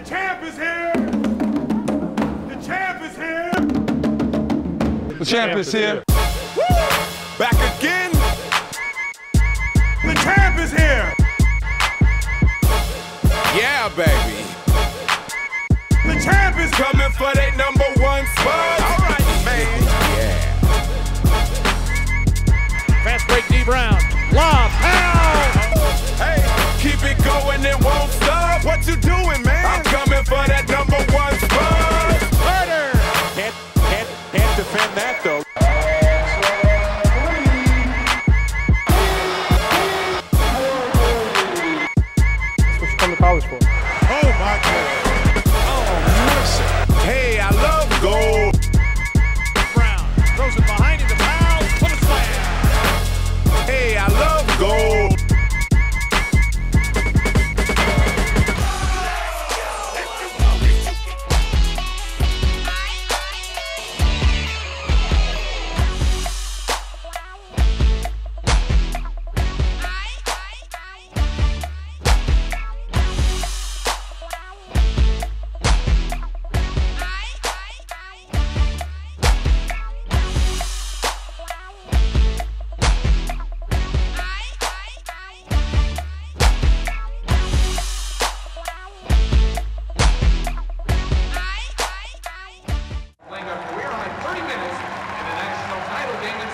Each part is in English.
The champ is here. The champ is here. The champ is here. Back again. The champ is here. Yeah, baby. The champ is Coming for that number one spot. All right,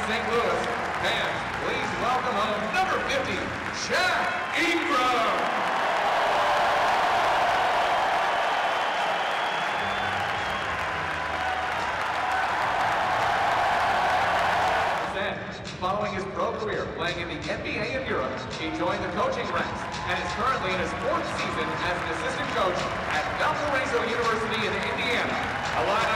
St. Louis. Fans, please welcome home number 50, Jack Ingram. Following his pro career playing in the NBA of Europe, he joined the coaching ranks and is currently in his fourth season as an assistant coach at Valparaiso University in Indiana. Please